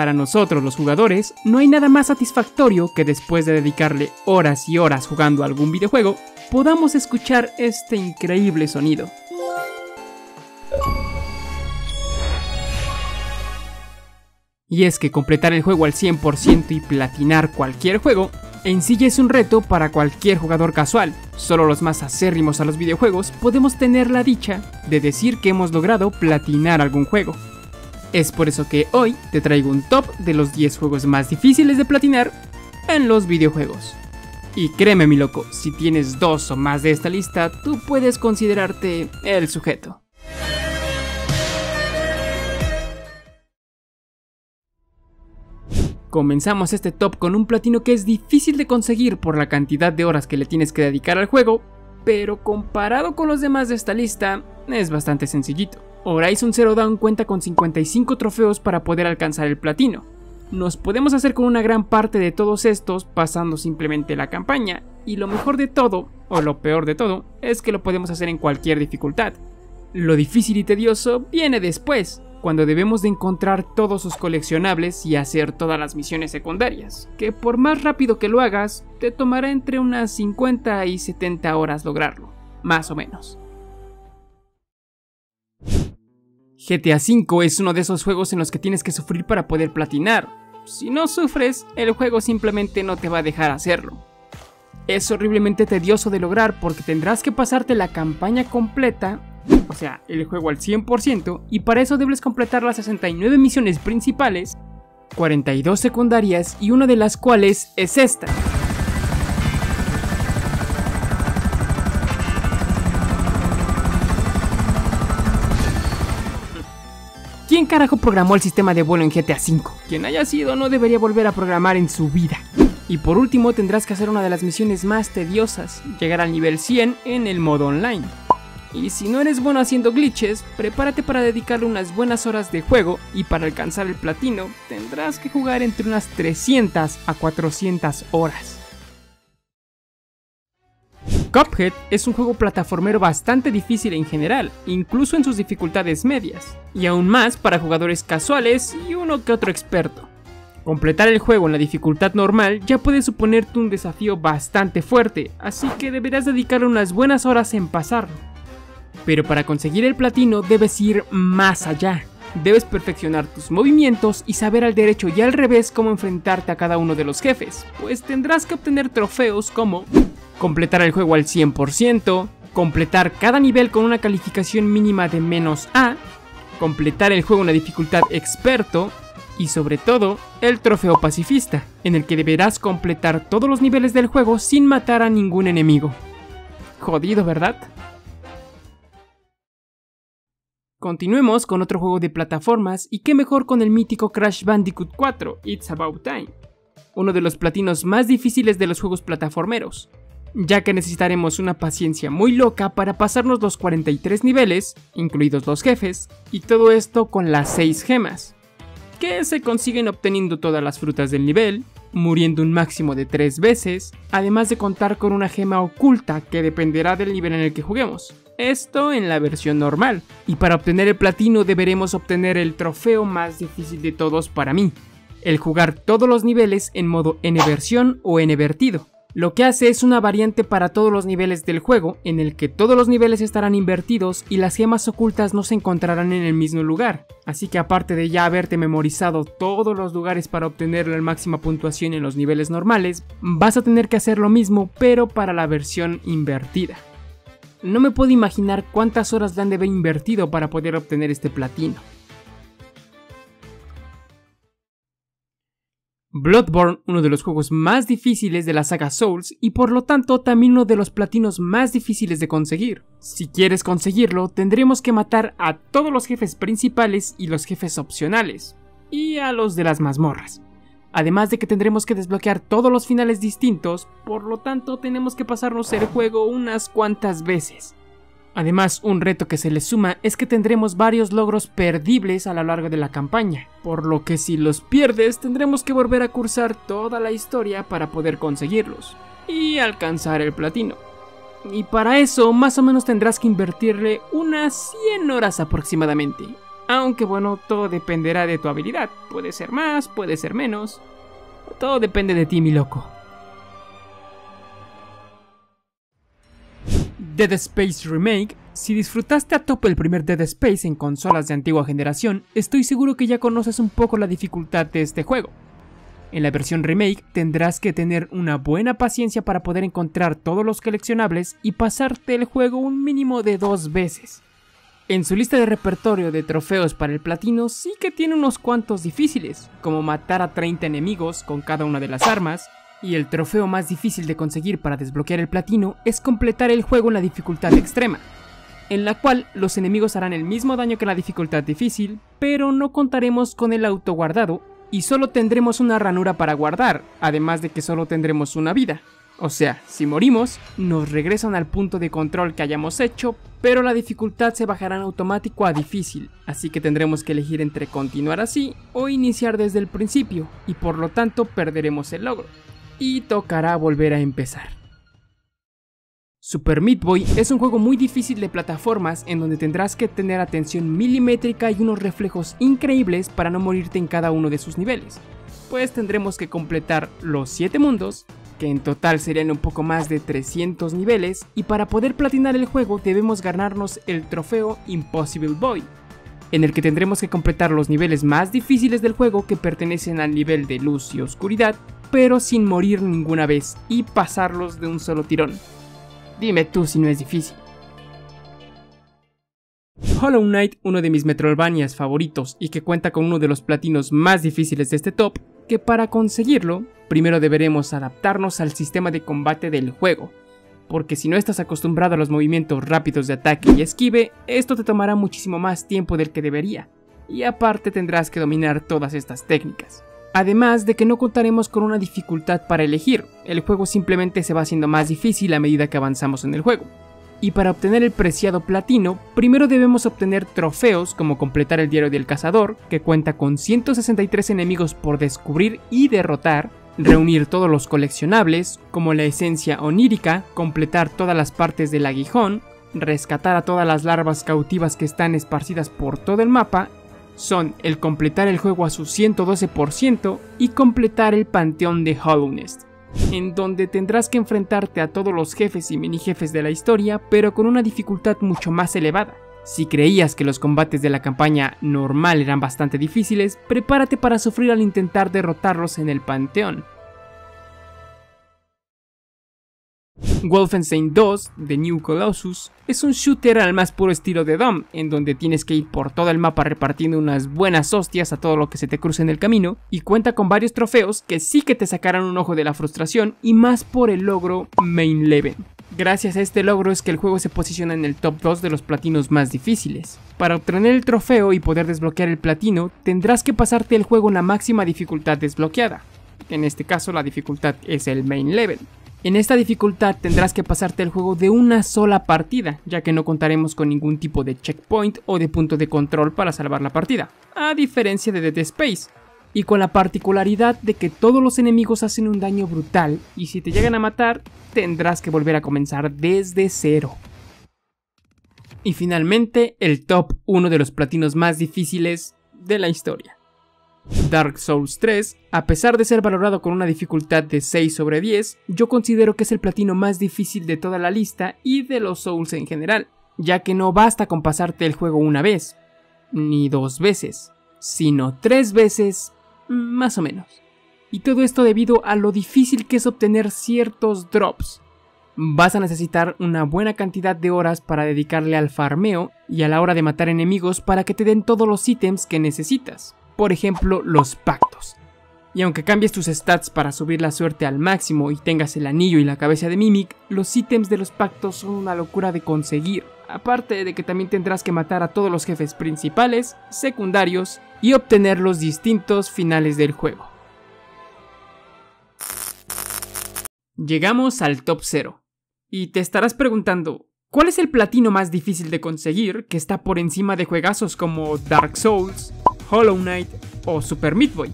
Para nosotros los jugadores, no hay nada más satisfactorio que después de dedicarle horas y horas jugando algún videojuego, podamos escuchar este increíble sonido. Y es que completar el juego al 100% y platinar cualquier juego en sí ya es un reto para cualquier jugador casual. Solo los más acérrimos a los videojuegos podemos tener la dicha de decir que hemos logrado platinar algún juego. Es por eso que hoy te traigo un top de los 10 juegos más difíciles de platinar en los videojuegos. Y créeme mi loco, si tienes dos o más de esta lista, tú puedes considerarte el sujeto. Comenzamos este top con un platino que es difícil de conseguir por la cantidad de horas que le tienes que dedicar al juego, pero comparado con los demás de esta lista, es bastante sencillito. Horizon Zero Dawn cuenta con 55 trofeos para poder alcanzar el platino. Nos podemos hacer con una gran parte de todos estos pasando simplemente la campaña, y lo mejor de todo, o lo peor de todo, es que lo podemos hacer en cualquier dificultad. Lo difícil y tedioso viene después, cuando debemos de encontrar todos sus coleccionables y hacer todas las misiones secundarias, que por más rápido que lo hagas, te tomará entre unas 50 y 70 horas lograrlo, más o menos. GTA V es uno de esos juegos en los que tienes que sufrir para poder platinar. Si no sufres, el juego simplemente no te va a dejar hacerlo. Es horriblemente tedioso de lograr porque tendrás que pasarte la campaña completa o sea, el juego al 100%, y para eso debes completar las 69 misiones principales, 42 secundarias y una de las cuales es esta. ¿Quién carajo programó el sistema de vuelo en GTA V? Quien haya sido no debería volver a programar en su vida. Y por último tendrás que hacer una de las misiones más tediosas, llegar al nivel 100 en el modo online. Y si no eres bueno haciendo glitches, prepárate para dedicarle unas buenas horas de juego y para alcanzar el platino tendrás que jugar entre unas 300 a 400 horas. Cuphead es un juego plataformero bastante difícil en general, incluso en sus dificultades medias, y aún más para jugadores casuales y uno que otro experto. Completar el juego en la dificultad normal ya puede suponerte un desafío bastante fuerte, así que deberás dedicarle unas buenas horas en pasarlo. Pero para conseguir el platino debes ir más allá. Debes perfeccionar tus movimientos y saber al derecho y al revés cómo enfrentarte a cada uno de los jefes, pues tendrás que obtener trofeos como completar el juego al 100%, completar cada nivel con una calificación mínima de menos A, completar el juego en la dificultad experto y sobre todo el trofeo pacifista, en el que deberás completar todos los niveles del juego sin matar a ningún enemigo. Jodido, ¿verdad? Continuemos con otro juego de plataformas y qué mejor con el mítico Crash Bandicoot 4, It's About Time, uno de los platinos más difíciles de los juegos plataformeros, ya que necesitaremos una paciencia muy loca para pasarnos los 43 niveles, incluidos los jefes, y todo esto con las 6 gemas, que se consiguen obteniendo todas las frutas del nivel, muriendo un máximo de 3 veces, además de contar con una gema oculta que dependerá del nivel en el que juguemos. Esto en la versión normal. Y para obtener el platino deberemos obtener el trofeo más difícil de todos para mí. El jugar todos los niveles en modo N versión o N vertido. Lo que hace es una variante para todos los niveles del juego, en el que todos los niveles estarán invertidos y las gemas ocultas no se encontrarán en el mismo lugar. Así que aparte de ya haberte memorizado todos los lugares para obtener la máxima puntuación en los niveles normales, vas a tener que hacer lo mismo pero para la versión invertida. No me puedo imaginar cuántas horas le han de haber invertido para poder obtener este platino. Bloodborne, uno de los juegos más difíciles de la saga Souls y por lo tanto también uno de los platinos más difíciles de conseguir. Si quieres conseguirlo, tendremos que matar a todos los jefes principales y los jefes opcionales, y a los de las mazmorras. Además de que tendremos que desbloquear todos los finales distintos, por lo tanto tenemos que pasarnos el juego unas cuantas veces. Además, un reto que se le suma es que tendremos varios logros perdibles a lo largo de la campaña, por lo que si los pierdes tendremos que volver a cursar toda la historia para poder conseguirlos y alcanzar el platino. Y para eso más o menos tendrás que invertirle unas 100 horas aproximadamente, Aunque bueno, todo dependerá de tu habilidad. Puede ser más, puede ser menos. Todo depende de ti, mi loco. Dead Space Remake. Si disfrutaste a tope el primer Dead Space en consolas de antigua generación, estoy seguro que ya conoces un poco la dificultad de este juego. En la versión remake tendrás que tener una buena paciencia para poder encontrar todos los coleccionables y pasarte el juego un mínimo de dos veces. En su lista de repertorio de trofeos para el platino sí que tiene unos cuantos difíciles, como matar a 30 enemigos con cada una de las armas, y el trofeo más difícil de conseguir para desbloquear el platino es completar el juego en la dificultad extrema, en la cual los enemigos harán el mismo daño que la dificultad difícil, pero no contaremos con el auto guardado y solo tendremos una ranura para guardar, además de que solo tendremos una vida. O sea, si morimos, nos regresan al punto de control que hayamos hecho, pero la dificultad se bajará en automático a difícil, así que tendremos que elegir entre continuar así o iniciar desde el principio, y por lo tanto perderemos el logro. Y tocará volver a empezar. Super Meat Boy es un juego muy difícil de plataformas en donde tendrás que tener atención milimétrica y unos reflejos increíbles para no morirte en cada uno de sus niveles, pues tendremos que completar los 7 mundos, que en total serían un poco más de 300 niveles, y para poder platinar el juego debemos ganarnos el trofeo Impossible Boy, en el que tendremos que completar los niveles más difíciles del juego que pertenecen al nivel de luz y oscuridad, pero sin morir ninguna vez y pasarlos de un solo tirón. Dime tú si no es difícil. Hollow Knight, uno de mis Metroidvanias favoritos y que cuenta con uno de los platinos más difíciles de este top, que para conseguirlo, primero deberemos adaptarnos al sistema de combate del juego, porque si no estás acostumbrado a los movimientos rápidos de ataque y esquive, esto te tomará muchísimo más tiempo del que debería, y aparte tendrás que dominar todas estas técnicas. Además de que no contaremos con una dificultad para elegir, el juego simplemente se va haciendo más difícil a medida que avanzamos en el juego. Y para obtener el preciado platino, primero debemos obtener trofeos como completar el diario del cazador, que cuenta con 163 enemigos por descubrir y derrotar, reunir todos los coleccionables, como la esencia onírica, completar todas las partes del aguijón, rescatar a todas las larvas cautivas que están esparcidas por todo el mapa son el completar el juego a su 112% y completar el panteón de Hollownest, en donde tendrás que enfrentarte a todos los jefes y mini jefes de la historia, pero con una dificultad mucho más elevada. Si creías que los combates de la campaña normal eran bastante difíciles, prepárate para sufrir al intentar derrotarlos en el panteón, Wolfenstein 2, The New Colossus, es un shooter al más puro estilo de Dom, en donde tienes que ir por todo el mapa repartiendo unas buenas hostias a todo lo que se te cruce en el camino, y cuenta con varios trofeos que sí que te sacarán un ojo de la frustración, y más por el logro Main Level. Gracias a este logro es que el juego se posiciona en el top 2 de los platinos más difíciles. Para obtener el trofeo y poder desbloquear el platino, tendrás que pasarte el juego en la máxima dificultad desbloqueada. En este caso la dificultad es el Main Level. En esta dificultad tendrás que pasarte el juego de una sola partida, ya que no contaremos con ningún tipo de checkpoint o de punto de control para salvar la partida, a diferencia de Dead Space, y con la particularidad de que todos los enemigos hacen un daño brutal y si te llegan a matar tendrás que volver a comenzar desde cero. Y finalmente el top 1 de los platinos más difíciles de la historia. Dark Souls 3, a pesar de ser valorado con una dificultad de 6 sobre 10, yo considero que es el platino más difícil de toda la lista y de los Souls en general, ya que no basta con pasarte el juego una vez, ni dos veces, sino tres veces, más o menos. Y todo esto debido a lo difícil que es obtener ciertos drops. Vas a necesitar una buena cantidad de horas para dedicarle al farmeo y a la hora de matar enemigos para que te den todos los ítems que necesitas por ejemplo los pactos. Y aunque cambies tus stats para subir la suerte al máximo y tengas el anillo y la cabeza de Mimic, los ítems de los pactos son una locura de conseguir. Aparte de que también tendrás que matar a todos los jefes principales, secundarios y obtener los distintos finales del juego. Llegamos al top 0. Y te estarás preguntando, ¿cuál es el platino más difícil de conseguir que está por encima de juegazos como Dark Souls, Hollow Knight o Super Meat Boy.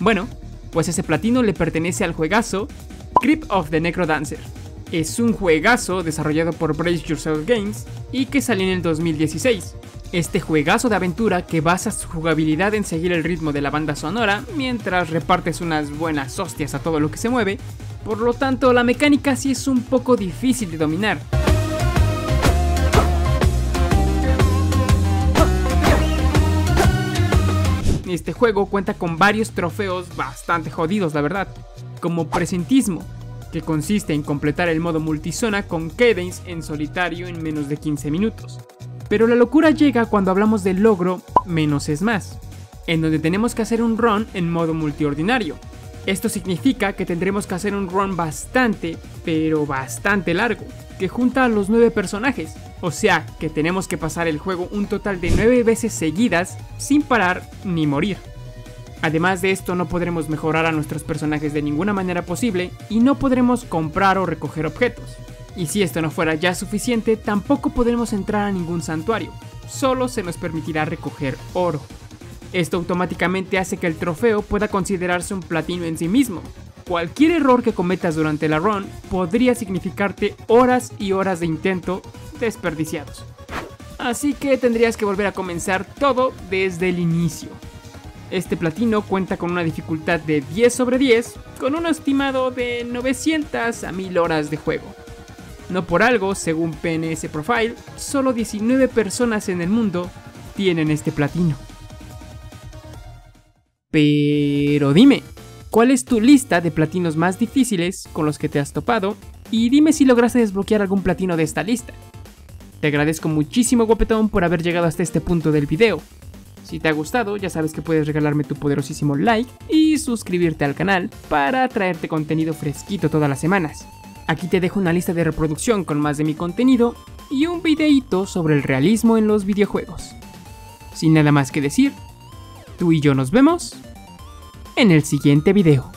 Bueno, pues ese platino le pertenece al juegazo Crypt of the Necrodancer. Es un juegazo desarrollado por Brace Yourself Games y que salió en el 2016. Este juegazo de aventura que basa su jugabilidad en seguir el ritmo de la banda sonora mientras repartes unas buenas hostias a todo lo que se mueve, por lo tanto la mecánica sí es un poco difícil de dominar. Este juego cuenta con varios trofeos bastante jodidos, la verdad, como presentismo, que consiste en completar el modo multizona con Cadence en solitario en menos de 15 minutos. Pero la locura llega cuando hablamos del logro menos es más, en donde tenemos que hacer un run en modo multiordinario. Esto significa que tendremos que hacer un run bastante, pero bastante largo, que junta a los 9 personajes, o sea que tenemos que pasar el juego un total de 9 veces seguidas sin parar ni morir. Además de esto no podremos mejorar a nuestros personajes de ninguna manera posible y no podremos comprar o recoger objetos. Y si esto no fuera ya suficiente, tampoco podremos entrar a ningún santuario, solo se nos permitirá recoger oro. Esto automáticamente hace que el trofeo pueda considerarse un platino en sí mismo. Cualquier error que cometas durante la run podría significarte horas y horas de intento desperdiciados. Así que tendrías que volver a comenzar todo desde el inicio. Este platino cuenta con una dificultad de 10 sobre 10, con un estimado de 900 a 1000 horas de juego. No por algo, según PNS Profile, solo 19 personas en el mundo tienen este platino. Pero dime, ¿cuál es tu lista de platinos más difíciles con los que te has topado? Y dime si lograste desbloquear algún platino de esta lista. Te agradezco muchísimo guapetón por haber llegado hasta este punto del video. Si te ha gustado, ya sabes que puedes regalarme tu poderosísimo like y suscribirte al canal para traerte contenido fresquito todas las semanas. Aquí te dejo una lista de reproducción con más de mi contenido y un videíto sobre el realismo en los videojuegos. Sin nada más que decir, tú y yo nos vemos en el siguiente video.